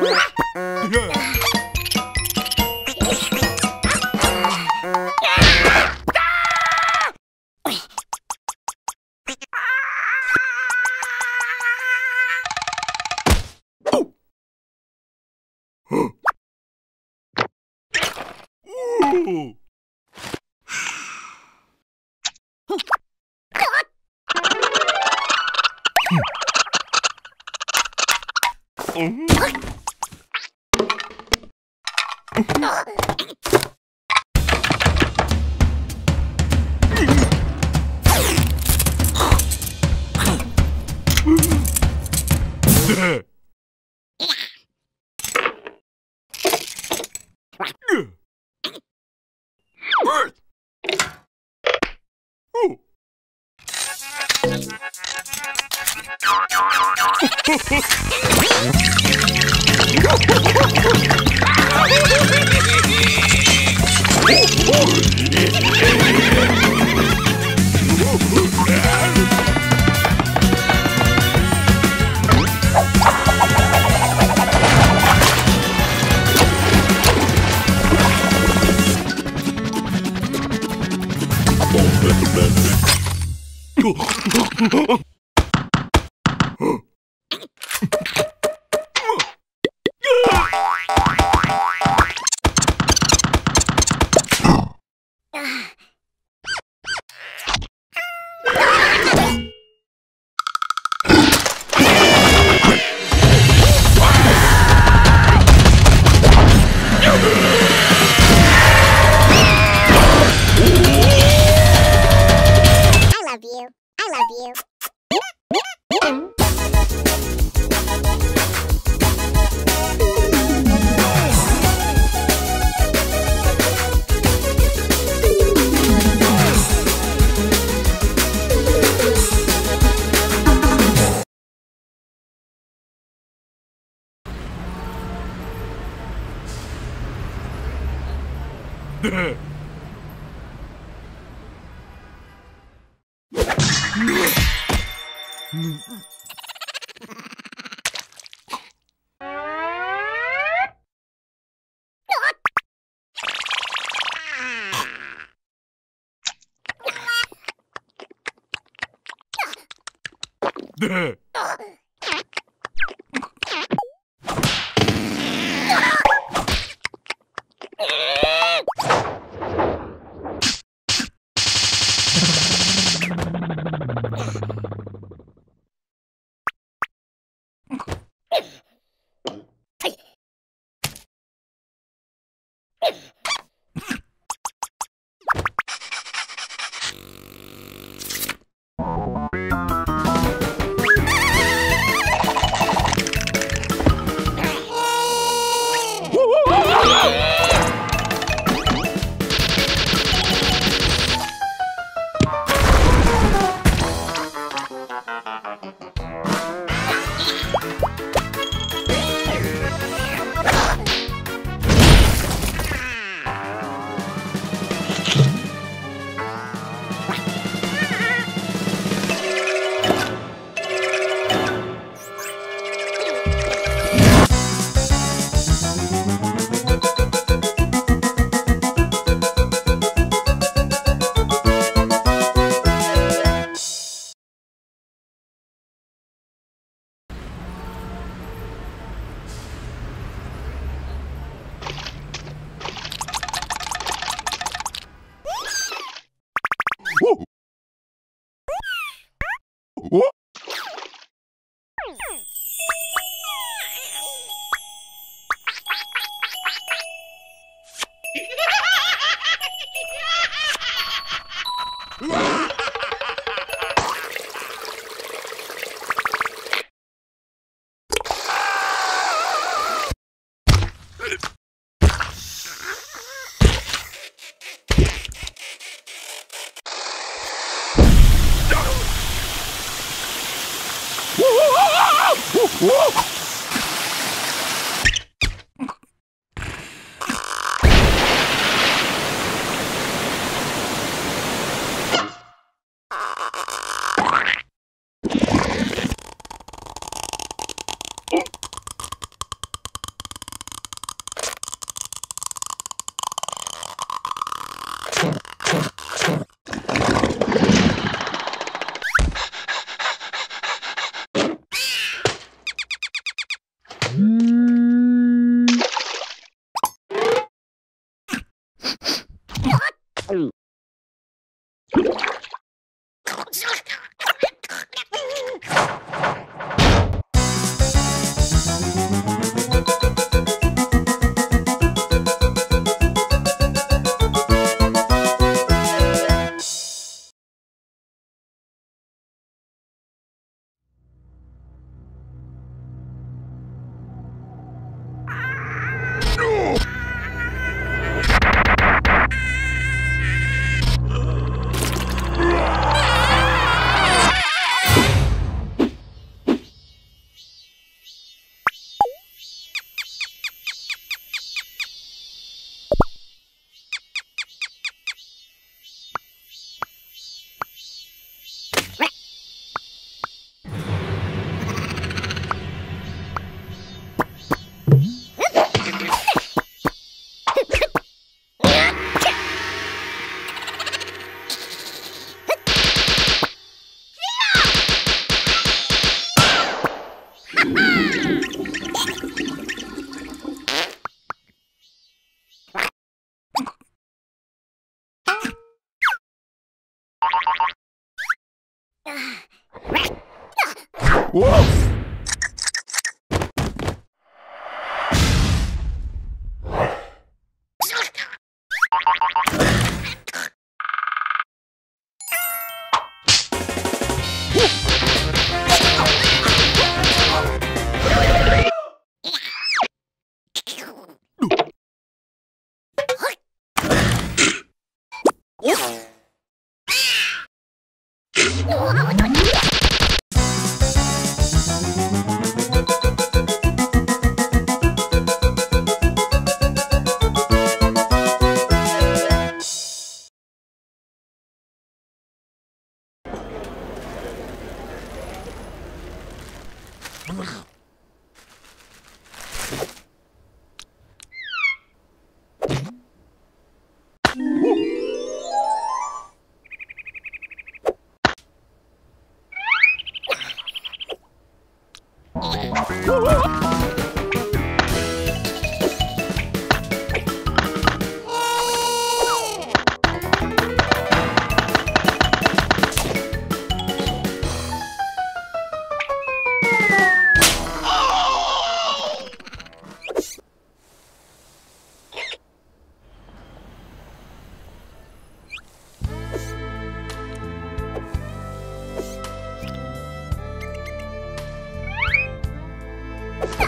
What? I で。我我我 Ha!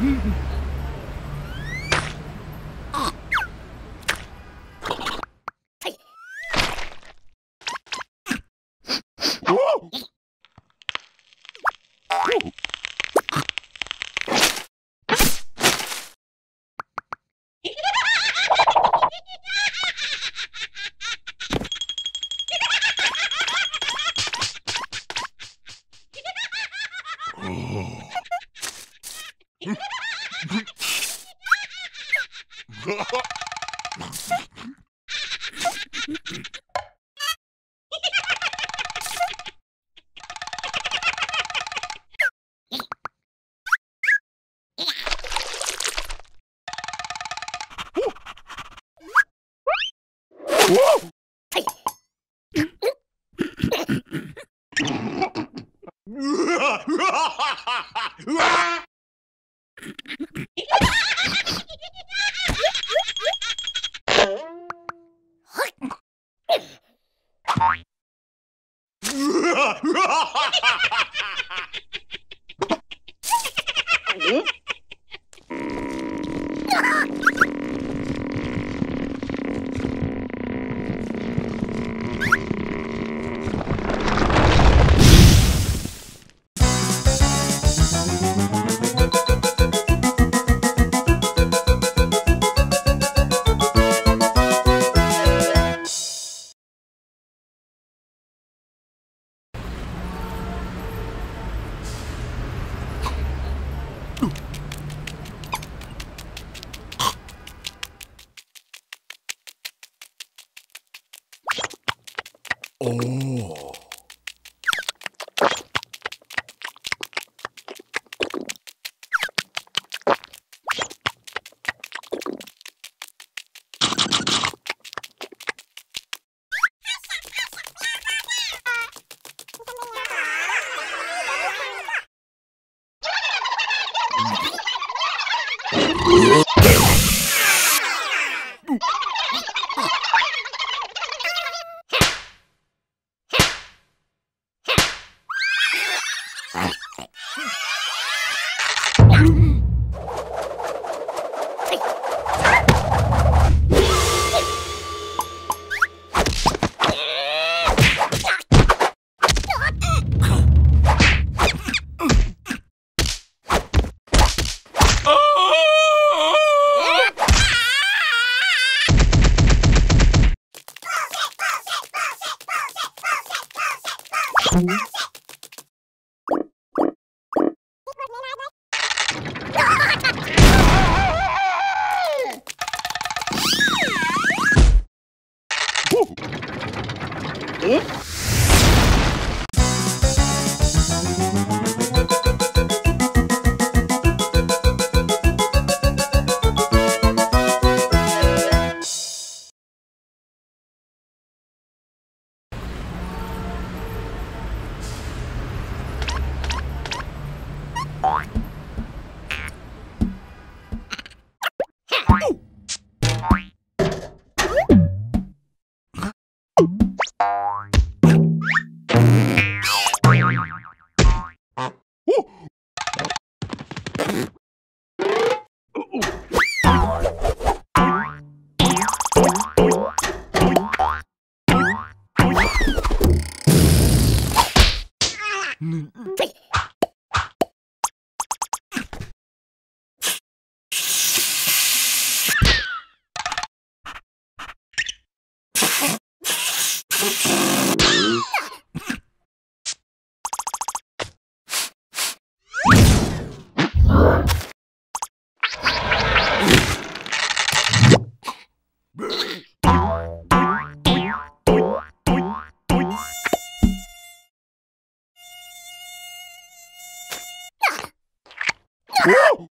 Oh. Whoa!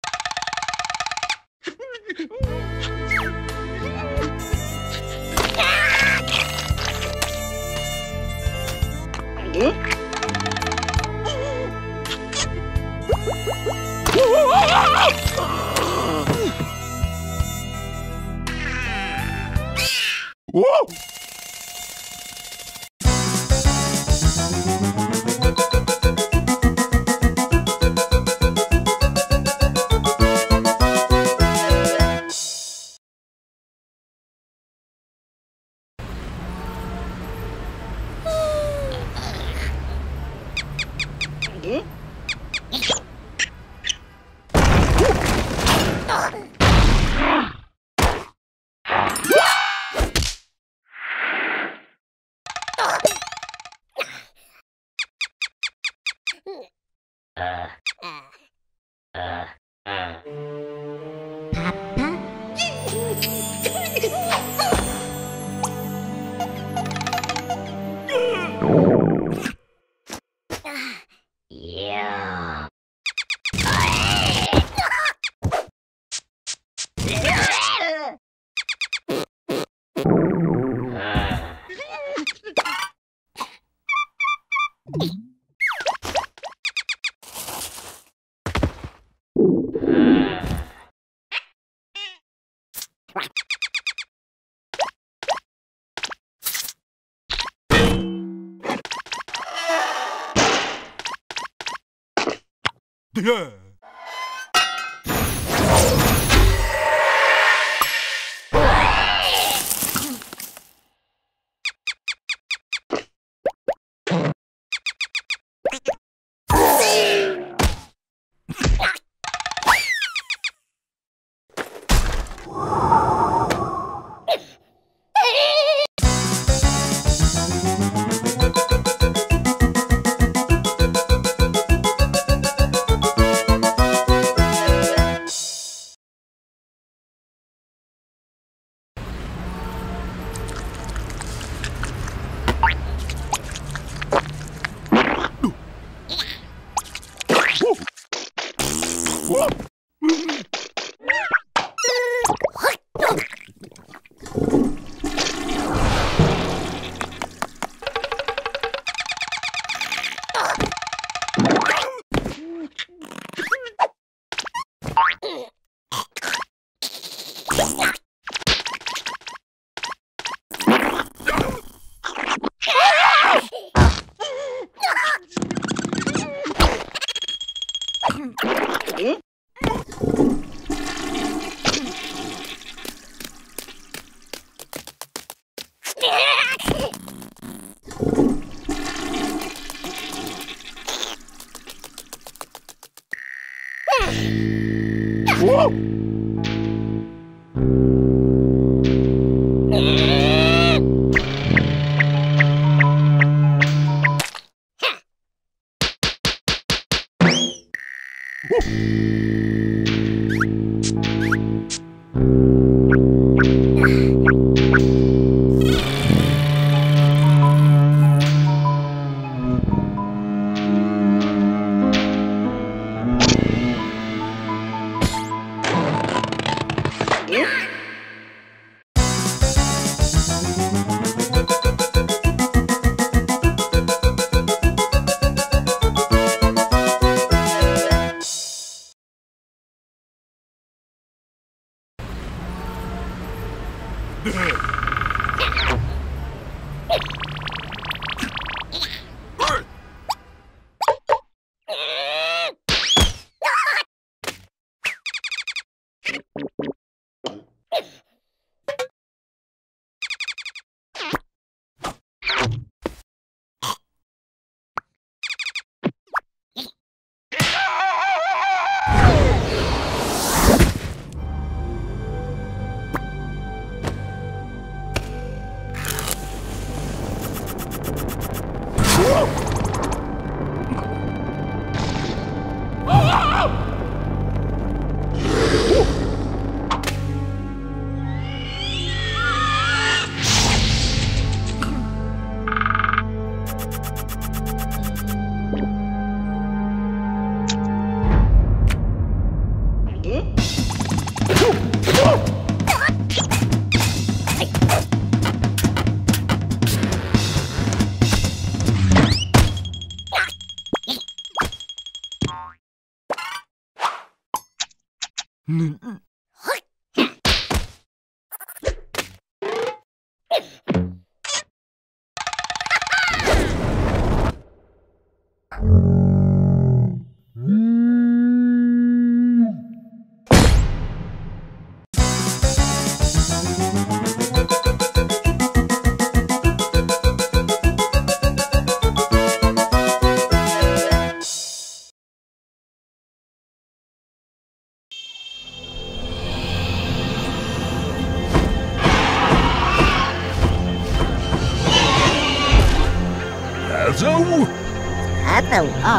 Yeah. Yeah. Whoa!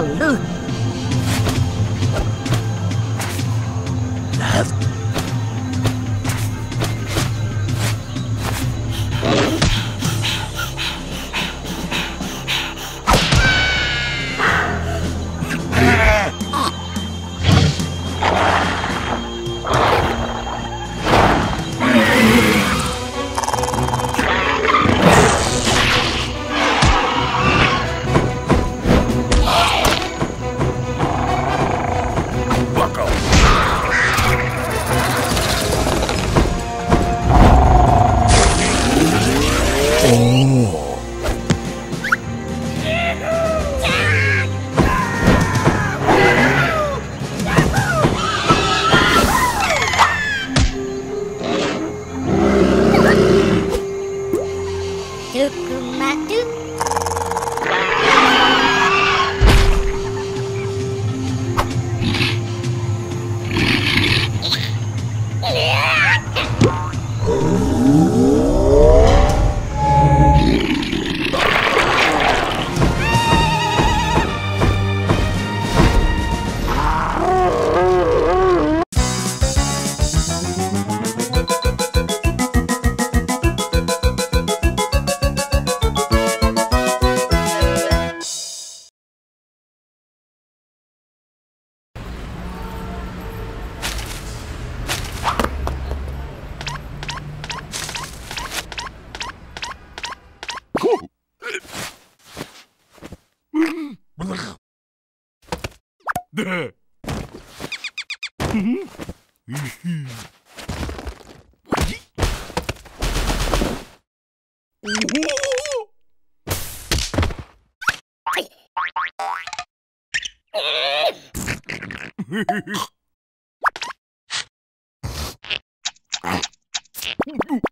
嗯。Oh. Oh.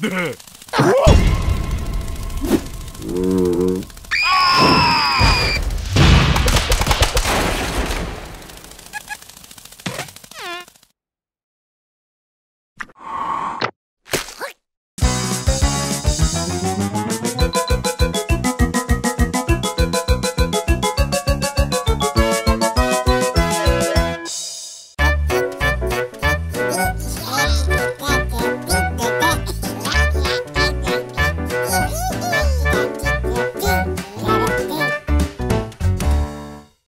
Yeah.